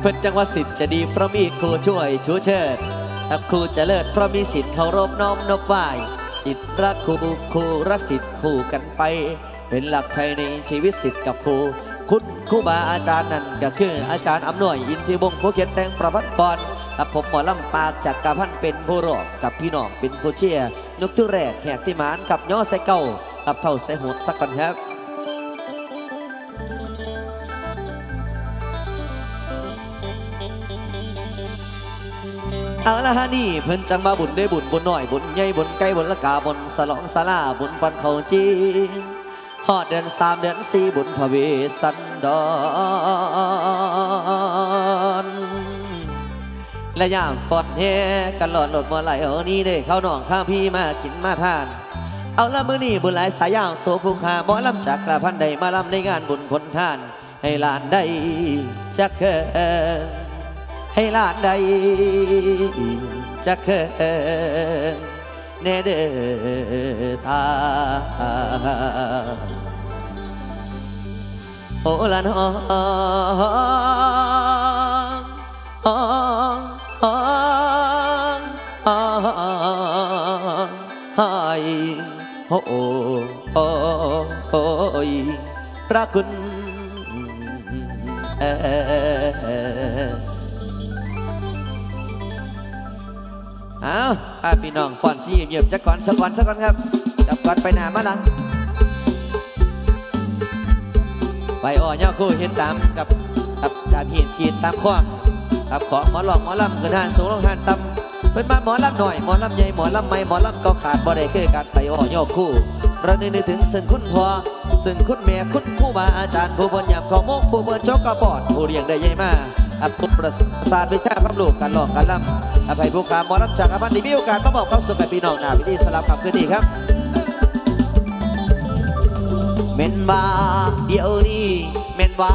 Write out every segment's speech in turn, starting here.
เพิ่นจังว่าสิทธิ์จะดีเพราะมีครูช่วยชูเชิดครูจะเลิศเพราะมีสิทธิ์เคารพน้อมนบไหวสิทธิ์รักครูครูรักสิทธิ์คู่กันไป เป็นหลักใช้ในชีวิตสิทธิ์กับครู คุณครูบาอาจารย์นั่นก็คืออาจารย์อำนวยอินทิวงผู้เขียนแต่งประวัติกรกับผมหมอลำปากจากกาพันเป็นผู้รอกกับพี่น้องเป็นผู้เชียร์นกที่แรกแหกที่มานกับย่อใส่เก่ากับเท่าใส่หดสักกันครับ เอาละฮะนี่เพิ่นจังมาบุญได้บุญบุญหน่อยบุญใหญ่บุญไกล้บุญละกาบุญสลองสลาบุญปันเขาจีฮอดเดือนสามเดือนสี่บุญพระเวสสันดรและย่ามฟอดแฮกันหลอดหลดมาไหลเอานี่เด้เข้าหนองข้าพี่มากินมาทาน เอาละมือนี้บุญหลายสายยาวตัวผู้ขาบ่ลำจากกระพันใดมาลำในงานบุญผลทาน ให้หลานได้จักเคิงให้หลานได้ จักเคิงแน่เด้อตาโอละน้ององององไห้โอ้โอ้โอ้ยพระคุณเออ เอาพาพี่น้องก่อนสิเยี่ยมจักก่อนสักก่อนสักก่อนครับ จับก่อนไปหนามาหลังไปอ่อย่อคู่เห็นตามกับกับจามเห็นขีดตามข้อกับของหมอหลอกหมอลำคือทานสูงลงทานต่ำเป็นมาหมอลำหน่อยหมอลำใหญ่หมอลำไม่หมอลำก็ขาดบ่ได้คือการไปอ่อย่อคู่ เราเนึกถึงซึ่งคุณพ่อซึ่งคุณแม่คุณครูบาอาจารย์ผู้บรรยามของโมกผู้บรรจกกระปอดผู้เรียงได้ใหญ่มากอับปุประสาทวิชาครับลูกการหลอกการลำ อภัยผู้ขามอลำจากอภันดีมีโอกาสมาบอกความสุขกับพี่น้องหน้าพิธีสลับกับคืนดีครับเม่นว่าเดี๋ยวนี้เม่นว่า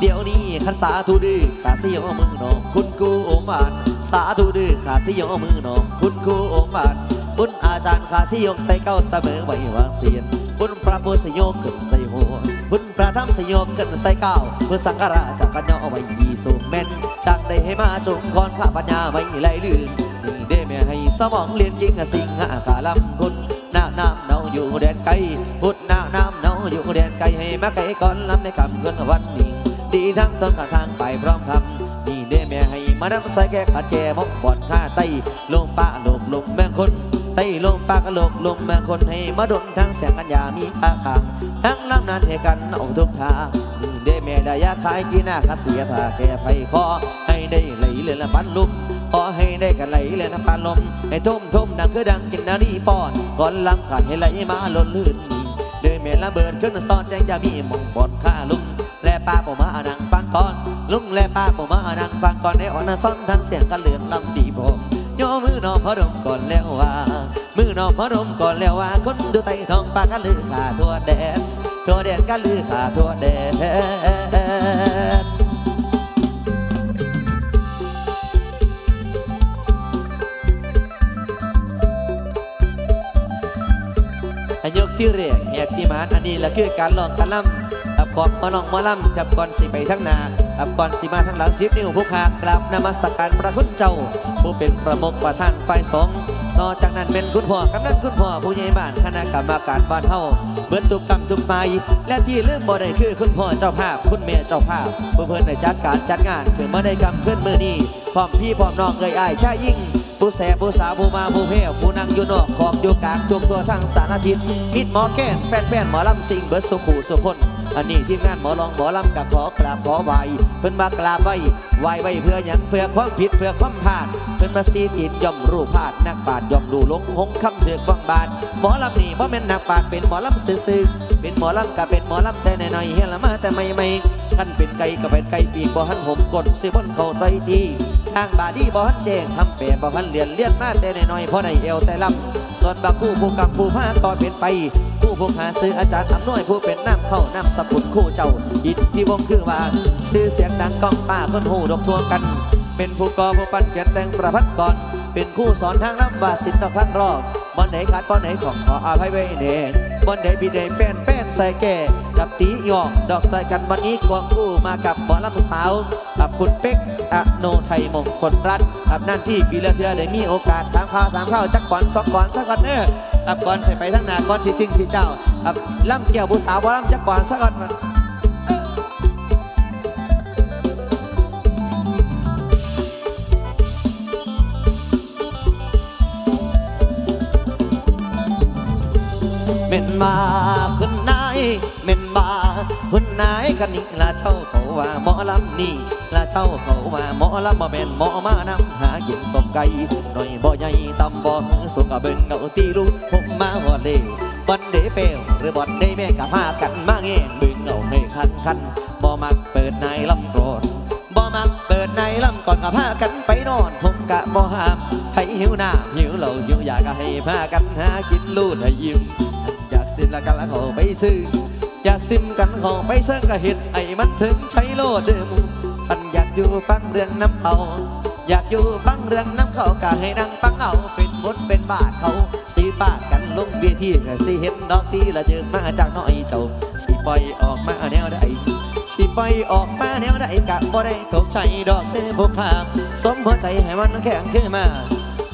เดี๋ยวนี้ขันสาธุดื้อขาสิยอมือน้องคุณกูโอมบานสาธุดื้อขาสิยอมือน้องคุณกูโอมบานบุญอาจารย์ขาสิยกใส่เก้าเสมอไว้วางเสียนบุญพระพุทธสยกขึ้นใส่หัว บุญพระธรรมสยบกขึ้นใส่เก้าเพื่อสังฆราชจากกันย่อไว้ดีสูงแม่นจากได้ให้มาจงคอนข้าปัญญาไม่ไหลลื่นนี่ได้แม่ให้สมองเรียนยิ่งสิ่งหาขาลำคุณน้าน้ำเนาอยู่แดนไกลพุดน้าน้ำเนาอยู่แดนไกลให้มาไกลก่อนลำในคำเกินวันนี้ดีทั้งต้นกับทางไปพร้อมทำนี่เด้แม่ให้มานำใส่แก่ขัดแก่มกบ่อนข้าไตลงปะลงลงแม่คนไตลงปากกะลกลงแม่คนให้มาดนทั้งแสงกัญญามีผ้าขาง ทั้งลำนานให้กันเอาทุกทางนี่เด้แม่ได้ยาขายกีหน้าคัดเสียผ้าแก่ไฟคอให้ได้ไหลเรือละปันลุกขอให้ได้กันไหลเลยน้ำปานลม ให้ทุ่มทุ่มดังคือดังกินนารีป้อนก่อนลังกัดให้ไหลมาล้นลื่นนี่เดินเมละเบิดขึ้นซ้อนแจงจะมีมองบดข้าลุงแลป้าผมมานังฟังก่อน ลุงแลป้าผมมานังฟังก่อนในอ่อนซ้อนทั้งเสียงกันเหลืองลำดีผมย่อมือนอพระดมก่อนแล้วว่า มือนอพระดมก่อนแล้วว่าคนดูไตทองปากกันลือขาทั่วแดนทั่วแดนกันลือขาทั่วแดนอันยกที่เรียกแหกที่มานอันนี้ละคือการลองการล่ำกับของมาลองมาล่ำกับก่อนสิไปทั้งนากับก่อนสิมาทั้งหลังสิบนิ้วผู้ขากราบนมัสการพระคุณเจ้า ผู้เป็นประมุขประธานฝ่ายสงฆ์ นอกจากนั้นเป็นคุณพ่อกำนันคุณพ่อผู้ใหญ่บ้านคณะกรรมการบ้านเฮาเบิดทุกกรรมทุกไปและที่ลืมบ่ได้คือคุณพ่อเจ้าภาพ คุณแม่เจ้าภาพผู้เพิ่นในจัดการจัดงานคือมาได้กรรมเพื่อนมือนี้พร้อมพี่พร้อมน้องเอ่ยอ้ายชายิ่งผู้แสบผู้สาวผู้มาผู้เพวผู้นั่งอยู่นอกของอยู่กลางจุมตัวทั้งสารทิศมิดหมอแก้นแฟนแฟนหมอลำสิงเบิร์ดสุขูสุคน อันนี้ทีมงานหมอลองหมอลำกับขอกราบขอไหวเพิ่นมากราบไหวไหวไว้เพื่อหยังเพื่อความผิดเพื่อความพลาดเพิ่นมาซีติดย่อมรู้พลาดนักปราดย่อมดูลงหงคำเถือกบางบานหมอลำนี่บ่แม่นนักปราดเป็นหมอลำซื่อๆเป็นหมอลำกับเป็นหมอลำแต่น้อยๆเฮียละมาแต่ไม่ไม่ๆท่านเป็นไก่ก็เป็นไก่ปีกบ่หันห่มกดสิบนเขาไตทีทางบาดีบ่ฮันแจ้งทำแปรบ่ฮันเลียนเลียนมาแต่น้อยๆเพราะในเอวแต่ลำ ส่วนบางคู่ผู้กำผู้พาต่อเป็นไป ผู้ผูกหาซื้ออาจารย์อำนวยผู้เป็นน้ำเข้าน้ำสกุลคู่เจ้าอิทธิวงคือว่าซื้อเสียงดังก้องป้าคนหูดกทวงกัน เป็นผู้กอผู้ปั้นเขียนแต่งประพัดก่อน เป็นคู่สอนทางน้ำบาสินต่อข้างรอบบอนไหนขาดบอนไหนของขออภัยไว้เน่ บอนไหนพี่ใดแป้นแป้นใส่แก่กับตีหยอกดอกใส่กันวันนี้กวงกู้มากับหมอลำสาวกับคุณเป๊กอโนไทยมงคลรัตน์กับนั่นที่ปีละเทือได้มีโอกาสถามข้าวถามข้าวจักก่อนสองก่อนสักก่อนเนอกับก่อนใส่ไปทั้งหน้าก่อนสิจริงสิเจ้ากับล่ำเกี่ยวผู้สาวบอล่ำจักก่อนสักก่อน ม่นมาคุณนายเม่นมาคุณนายกันนี่ละเช่าเขาว่าหมอลำนี่ละเช่าเขาว่าหมอลำบ่แม่นหมอมานำหากินต้มไก่หน่อยบ่ใหญ่ตำบ่สูงกับเบิ่งเอาตีลูกผมมาฮอดเด้บอนเดเปลวหรือบอนเดแม่กับมากันมาแง่งเบิ่งเอาให้คันคันบ่มักเปิดนายลำโกรธบ่มักเปิดนายลำก่อนกับพากันไปนอนผมกะบ่ห้ามให้หิวน้ำหิวเหล้าหิวอยากก็ให้พากันหากินลูดให้ยิ้ม ละกันละขอไปซื้ออยากซิมกันขอไปเสิร์ก็เห็ดไอ้มันถึงใช้โลดเดิมพันอยากอยู่ฟังเรื่องน้ำเขาอยากอยู่ฟังเรื่องน้ำเขาก็ให้นั่งฟังเอาเป็นบทเป็นบาทเขาสีปากกันลงเบียที่ก็สิเห็นดอกตีละเจอมาจากน้อยเจ้าสิปล่อยออกมาแนวใดสิปล่อยออกมาแนวใดกะบ่ได้ตกใจดอกเด้อพวกข้าสมหัวใจให้มันแข็งขึ้นมา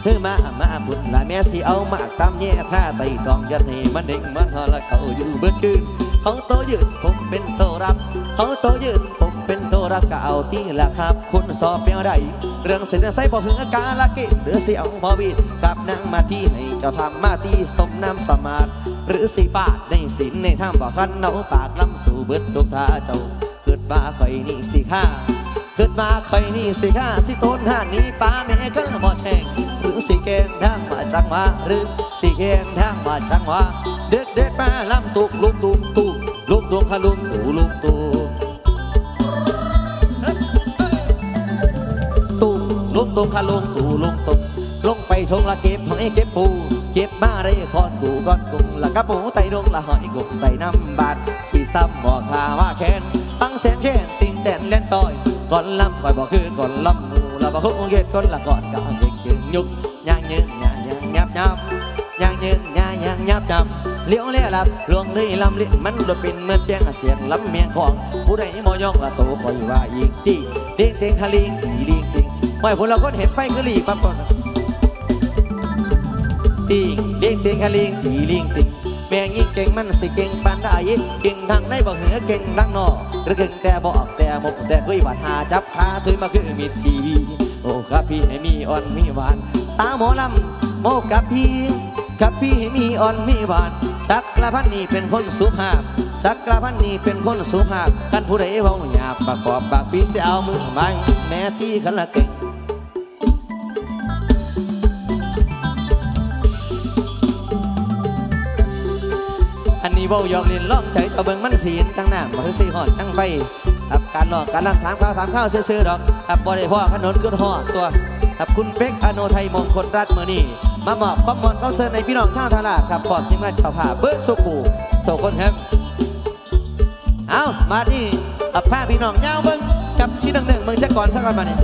เฮ้มามาพุ่นละแม่สิเอามากตามแย่ท่าไต่ตองยันให้มันเด้งมันหอละเขาอยู่เบิดคืนเขาโตยืนผมเป็นโตรับเขาโตยืนผมเป็นโตรับก็เอาที่ละครับ คุณสอบแนวใดเรื่องเสียงใส่บ่พึงอากาละเกหรือเสียงพอบีกับนางมาที่ให้เจ้าทำมาที่สมน้ำสมาร์หรือสีปาดในสินในถ้ำบ่คันเนาปากลำสู่เบิดทุกท่าเจ้าเกิดมาคอยนี่สิข้าเกิดมาคอยนี่สิข้าสิต้นห้านนี้ป้าแม่ก็บ่แทง รือสิเกงทางมาจังหวะหรือสิเกงทางมาจังหวะเด็กเด็กมาลำตุกลุกตุกตุกลุกตุกขลุกตูลุกตูตุกลุกตุกขลุกตูลุกตุกลงไปทงละเก็บหอยเก็บปูเก็บมาได้คอนกูก้อนกุ้งละกระปูไตดงละหอยกุ้งไตน้ำบาดสีซ้ำบอกลาว่าแค้นปังแสนแค้นติงแดนเล่นต่อยก่อนลำคอยบอกคือก่อนลำหมูละบอกคุกเย็ดก่อนละก่อนกะเก่งเก่งยุกย่าง ยืนย่างย่างยับยับย่างยืนย่างย่างยับยับเลี้ยวเลี้ยลับลวงเลยลำลิ้นมันโดดเป็นเหมือนแจ้งเสียงลำเมียงของ ผู้ใดมอยองละโตคอยว่าอีกตีเด้งเด้งคาลิงตีลิงติงไม่ผลละคนเห็นไฟคือลีปั๊บก่อนติงเด้งเด้งคาลิงตีลิงติงแมงยิ่งเก่งมันสิเก่งปานได้เก่งทางในบอกเหนือเก่งทางนอกหรือเก่งแต่บอกแต่หมกแต่คุยหวานหาจับขาถุยมาคือมีทีวี โอ้ครับพี่ให้มีอ่อนมีหวาน สาวหมอลำโมกับพี่กับพี่ให้มีอ่อนมีหวานจักรพันนี่เป็นคนสุภาพจักรพันนี่เป็นคนสุภาพกันผู้ใดเว้าหยาบประกอบปากพี่เสียเอามือบังแม่ตีกันละเก่งอันนี้เว้ายอกเล่นลอกใจตะเบิงมันสีนจังหน้าบ่คือสีหอดจังไฟ ครับการหลอกการลังถามข้าวถามข้าวซื่อๆดอกครับบ่ได้พ่อขนนขึ้นหอตัวครับคุณเป็กอโนไทยมงคลรัตน์มือนี้มามอบข้อมูลข้อเสนในพี่น้องชาวทาราครับพร้อมทีมงานชาวผาเบิร์สุกูโสคนครับเอามาที่เอาผ้าพี่น้องยาวเบิ่งจับชิ้นหนึ่งเบิ่งจักก่อนสักก่อนมาเนี่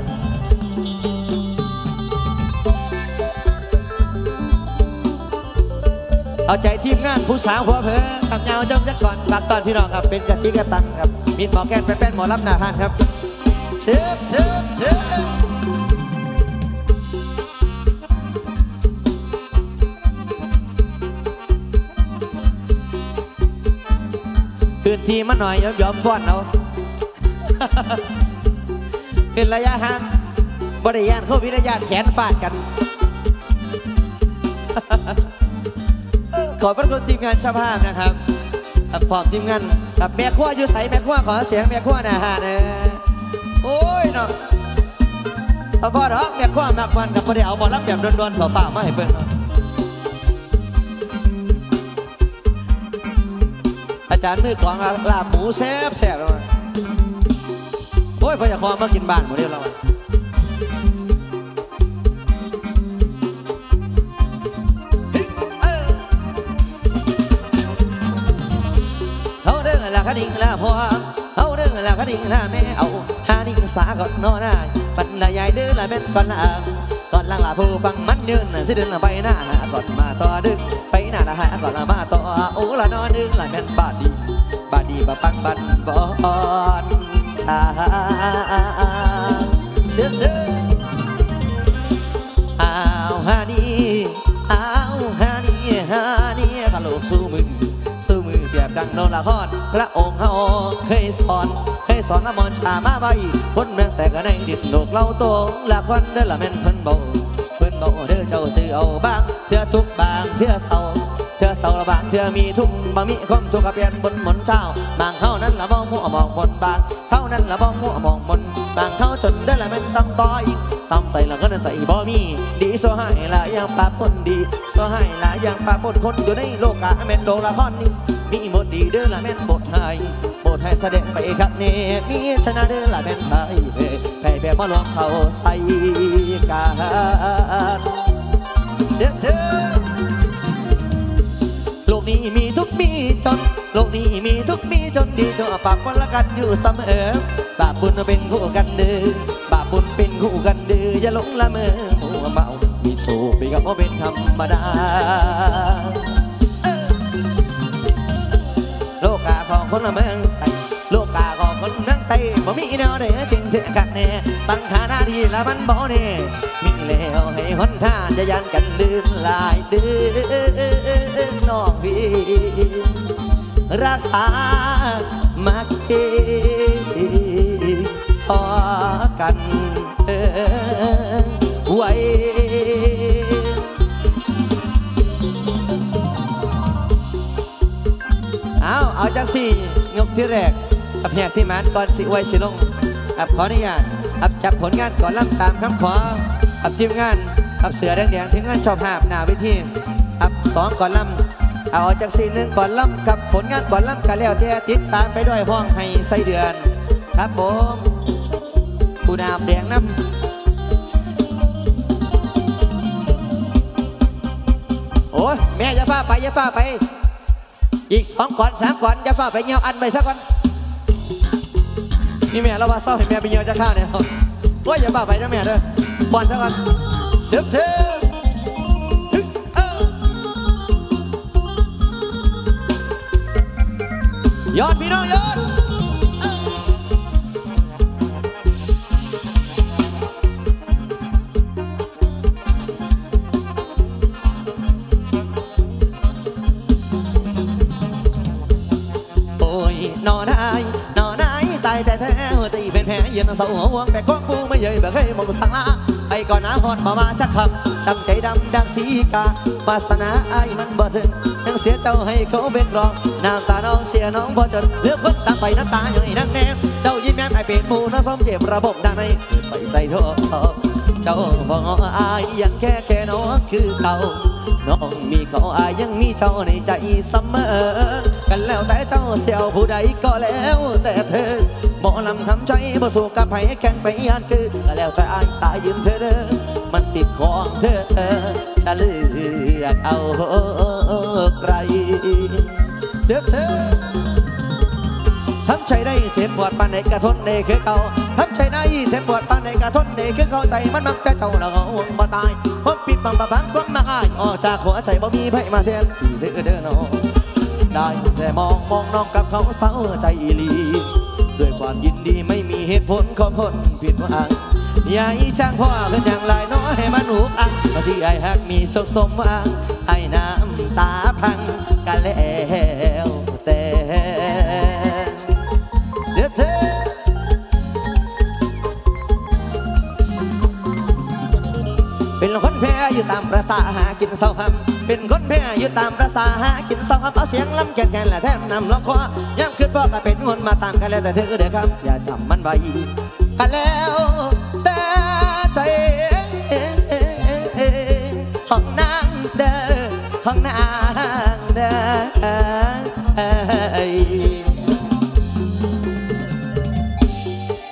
เอาใจทีมงานผู้สาวหัวเพอทำยาวจ้องจักก่อนฝากตอนพี่น้องครับเป็นกะทิกะตังครับ มีหมอแก้นไปเป็นหมอรับหน้าห้านครับเชิบเชิบเชิบคืนทีมาหน่อยยอมยอมฟ้อนเอาเป็นระยะห่างบริยานเข้าวิทยานแขนฟาดกัน ขอบพระคุณทีมงานเจ้าภาพนะครับ ครับพร้อมทีมงานครับแม่ขั้วอยู่ใสแม่ขั้วขอเสียงแม่ขั้วหนะฮะนะโอ้ยเนาะเอาพ่อดอกแม่ขั้วมากวันกับพอดีเอาบอลรับแบบโดนๆเผาป่ามาให้เบิ่งเนอาจารย์มือกองลาบหมูแซ่บแซ่บแล้วอะโอ้ยพอจะคอมากินบ้านหมดเดียวแล้อะ คดิ่งละพ่อเขาเรื่องละคดิ่งละแม่เอาหาดิ่งสาก่อนนอนได้ปันละยายเดือละแม่นก่อนละก่อนลังละผู้ฟังมันยืนน่ะสิเดินละไปหน้าก่อนมาต่อดึงไปหน้าละหาก่อนละมาต่อโอ้ละนอนดึงละแม่นบาดดีบาดดีบะปังบันบอนชาเชื่อเชื่ออ้าวฮานี่อ้าวฮานี่ฮานี่กะโลกสู้มือสู้ มือเปรียบดังโนนละครพระองค์เฮาเคยสอนเคยสอนละมอนชามาไว้คนเมืองแต่ก็ในดินโลกเราโตละควันเด้อละแม่นเพิ่นบอกเพิ่นบอกเด้อเจ้าจือเอาบ้างเทื่อทุกบางเทื่อเศร้าเธอเศร้าละบางเธอมีทุกข์บ่มีความทุกข์ก็เปลี่ยนบนหมนเจ้าบางเขานั้นละมองมัวมองมนบางเขานั้นละมองมัวมองมนบางเขาจนได้ละแม่นตำต่อยตำไตละก็นั่นใส่บ่มีดีโซให้ละยังปาปนดีโซให้ละยังปาปนคนอยู่ในโลกาแม่นโดละครนี้ มีบทดีเด้อละแม่นบทไทยบทให้แสดงไปครับเนมีชนะเด้อละแม่นไทยไปแบบมาลองเขาใส่กันเชื่อเชื่อโลกนี้มีทุกมีจน โลกนี้มีทุกมีจนดีจนปากคนละกันอยู่เสมอบาปบุญเป็นคู่กันเดือบาปบุญเป็นคู่กันเดืออย่าหลงละเมอมัวเมา มีสูบไปกับว่าเป็นธรรมดา ของคนละเมืองไทยโลกาของคนเมืองไทยบ่มีแนวใดจริงเถื่อกันแน่สังขารนาดีละมันบ่แน่มีแล้วให้หนทางจะยันกันลืมลายเดือน้องพี่รักษามาเกพอกันเออไว้ เอาเอาจังสี่ยกที่แรกอับแหกที่มันก่อนสิไวสิลงอับขออนุญาตอับจับผลงานก่อนล่ำตามคำขออับทีมงานอับเสือแดงๆทีมงานชอบภาพหน้าวิธีอับสองก่อนล่ำเอาจากสี่หนึ่งก่อนล่ำกับผลงานก่อนล่ำกันแล้วแต่ติดตามไปด้วยห้องให้ไส้เดือน ครับผมผู้นามแดงน้ำโอ้แม่อย่าพาไปอย่าพาไป อีกสองก่อนสามก่อนอย่าฝ่าไปเงียวอันไปสักก่อนนี่แม่เราว่าเศร้าเห็นแม่ไปเงียวจะข้าวเนี่ยโอ้ยอย่าฝ่าไปนะแม่เด้อบอลสักก่อนเชิบเชิบฮึเอ้ายอดพี่น้องยอด แผลเย็นเศร้าหัวห่วงแต่ก้องปูไม่เยยแบบเคยมองสังลาไปก่อนหน้าฮอดมามาชักคำจำใจดำดังสีกาวาสนาอายมันบ่ถึงยังเสียเจ้าให้เขาเป็นรองน้ำตาน้องเสียน้องพอจนเลือกคนตามไปน้ำตาอย่อยนั่งแนมเจ้ายิ้มแย้มให้เป็นหมูน้องส้มเจ็บระบบด้านในไปใจโทษเจ้าบอกอายยังแค่แค่น้องคือเก่า น้องมีเขาอายังมีเจ้าในใจเสมอ กันแล้วแต่เจ้าเสียวผู้ใดก็แล้วแต่เธอหมอลำทำใจบ่สู้กับไผแข่งไปยานคือก็แล้วแต่อายตายยืนเธอเด้อมันสิทธิ์ของเธอจะเลือกเอาใครเสือเธอทำใจได้เสียปวดปานใดกระทนได้คือเก่าทำใจได้เสียปวดปานใดกระทนได้คือเข้าใจมันมักแต่เจ้าละห่วงบ่ตาย พบปิดบังบะบังความมาอายออกจากหัวใจบ่มีไผมาแทนที่เด้อเด้อน้องได้แต่มองมองน้องกับเขาเศร้าใจอีลีด้วยความยินดีไม่มีเหตุผลของคนผิดหวังอย่าอีช่างพ่อเพื่อนอย่างไรน้อยให้มันหุกอังบาที่ไอ้ฮักมีสุขสมวังไอ้น้ำตาพังกันแล้ว อยู่ตาหากินเศร้าหำเป็นคนแพ้อยู่ตามประสาหากินเศร้าหำเอาเสียงลำแก่นแก่นและแทนนำลองคอย่ำขึ้นพ่อก็เป็นคนมาตามกันแล้วแต่เธอเด้อครับอย่าจำมันไว้กันแล้วแต่ใจห้องนางเด้อห้องนางเด้อ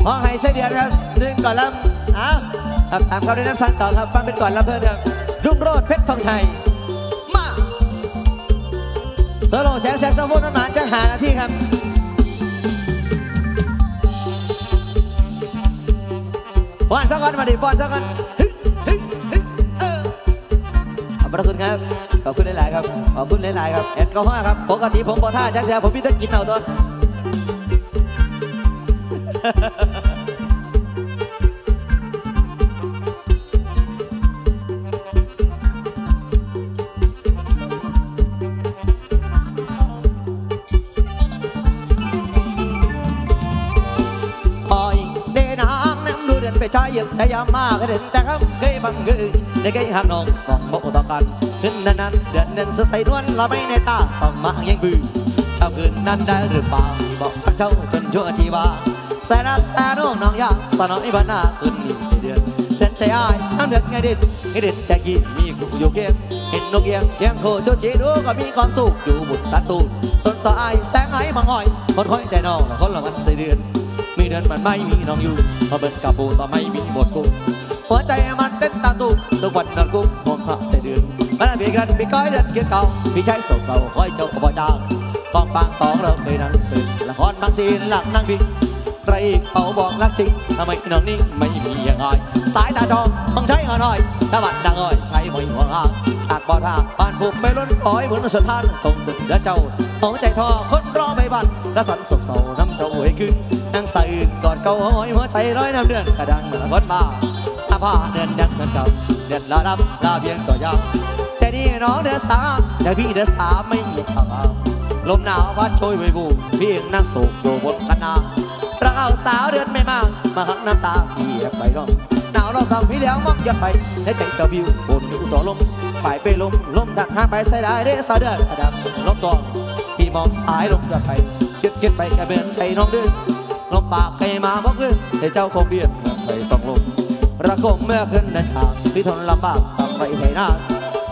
ขอให้เสียเดียนครับหนึ่งก่อนลำอ้าวตามเขาด้วยน้ำสันต่อครับ ฟังเป็นก่อนลำเพื่อนครับ รุ่งโรดเพชรทองชัย มาสโลแสงแสงสะโพนหนานจังหานาที่ครับบอนสักคนมาดิบอนสักคนฮึฮึฮึเออขอบพระคุณครับ ขอบคุณหลาย ๆ ครับ ขอบคุณหลาย ๆ ครับเอ็ดก็าห้าครับ ปกติผมบอท่าจักเสียผมพี่ตะกินเอาตัว ไม่ใช่ยืนใจยามมาก็เด่นแต่ครับเคยบังเกิดได้เคยหักน้องสองบอกต่อกันขึ้นนั้นนั้นเดือนเดือนสดใสนวลละไม่ในตาสองมายังบือเจ้าคืนนั้นได้หรือเปล่าบอกเจ้าจนชั่วทีว่าแสนักแสนน้องน้องยากสนอยบ้านนาคืนนี้เดือนเดือนใจอ้ายทั้งเดือนไงเด่นไงเด่นแต่กี้มีกูอยู่เคียงเห็นนกเอียงเอียงโคโจจีดูก็มีความสุขอยู่บุญตัดตูนต้นต่ออ้ายแสงไอ้มังอ้อยคนคอยแต่น้องละคนละวันใส่เดือน เดินมันไม่มีน้องอยู่มาเบิดกับปูต่อไม่มีบทกุ้งหัวใจมันเต้นตามตูทุกวันนอนกุ้งมองหาแต่เดือนมันเบียกันพี่ก้อยเดินเกี่ยวเก่าพี่ชายโศกเศร้าคอยเจ้าก็บ่จ้างกองปางสองเริ่มไปนั่งตื่นละครบางซีนหลังนั่งบิงใครอีกเขาบอกรักจริงทำไมน้องนิ่งไม่มีอย่างอ้อยสายตาทองบังใช้งอนอ้อยถ้าบัดดังอ้อยใช้ไม่หัวงางฉากบ่อท่าบ้านผูกไม่ล้นปล่อยบนสุดท่านส่งตึกเดือ เจ้าหัวใจทอคนรอไม่บันกระสันโศกเศร้าน้ำเจ้าหวยขึ้นนั่งใส่กอดเก่าหอยหัวใจร้อยน้ำเดือนกระดังเหมือนคนบ้าอาผ้าเดินดังเหมือนเก่าเดือนละรับลาเพียงตัวยาวแต่นี่น้องเดือนสาแต่พี่เดือนสาไม่มีข่าวลมหนาวพัดโชยไปบูเพียงนั่งโศกอยู่บนคณะรักเอาสาวเดือนไม่มากมาหักน้ำตาพี่อยกไปร้องหนาวรอบต้องพี่แล้วมองยัดไปให้ใจเจ้าบิวบนอยู่ต่อลมไปไปลมลมดักหาไปใส่ได้เด้สาวเดือนกระดับลมตอ มองสายลมยัดไปเก็บเก็บไปกระเบนใจน้องเดือนลมปากใครมาบอกเพื่อนให้เจ้าคงเบียดเมื่อใครต้องลงระคงเมื่อขึ้นเดินทางที่ทนลำบากต้องไปไทยนา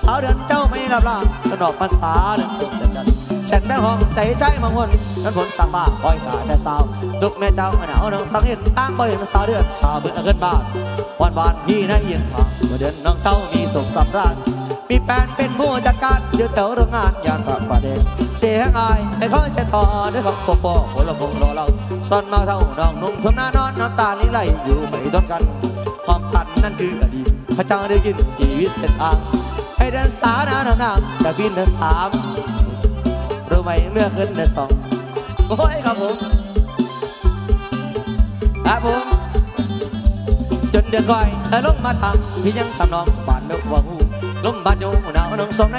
สาวเดินเจ้าไม่รับลาตนอกภาษาเดินตกเดินกันฉันได้ห้องใจใจมังวนนั้นผลสังบ้าปล่อยขาแต่สาวดุกแม่เจ้าหนาวน้องสังเห็นตั้งบ่เห็นสาวเดือนตาเบื่อเกินบ้านวันวานพี่ได้ยินข่าวเมื่อเดือนน้องเจ้ามีสุขสำราญมีแฟนเป็นผู้จัดการเดี๋ยวเต๋อโรงงานอยานปากประเด็น สียงอายให้เขาเช็ดพอด้วยของปกปอคนละคงรอเราซ่อนมาเท่าน้องนุ่งทุ่มหน้านอนน้ำตาลิไหลอยู่ไม่ต้นกันความฝันนั่นคืออดีตพระเจ้าได้ยินชีวิตเส้นทางให้เดินสาหน้าหนาวหนาวแต่บินเดินสามรู้ไหมเมื่อขึ้นเดินสองโอ้ยครับผมครับผมจนเดือนก้อยแต่ลงมาทำพี่ยังทำน้องบานเดกว่าหู ลมบานโยหนาวน้องสมใน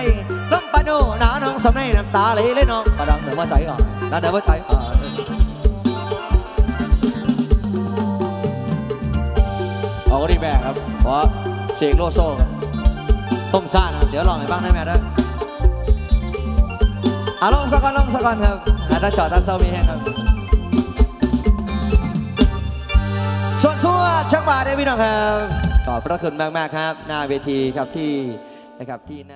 ลมบานโยหนาวน้องสมในน้ำตาไหลเลยน้องกระดังเดือดว่าใจอ่อนดังเดือดว่าใจอ่อนเอาก็ดีแบกครับเพราะเสกโลโซ่ส้มซ่านะครับเดี๋ยวลองให้บ้างได้ไหมนะอะลองสักก่อนลองสักก่อนครับอะถ้าจอดถ้าเศร้ามีแห้งครับส่วนสัวช่างมาได้พี่น้องครับขอบพระคุณมาก ๆ ครับ หน้าเวทีครับที่ นะครับที่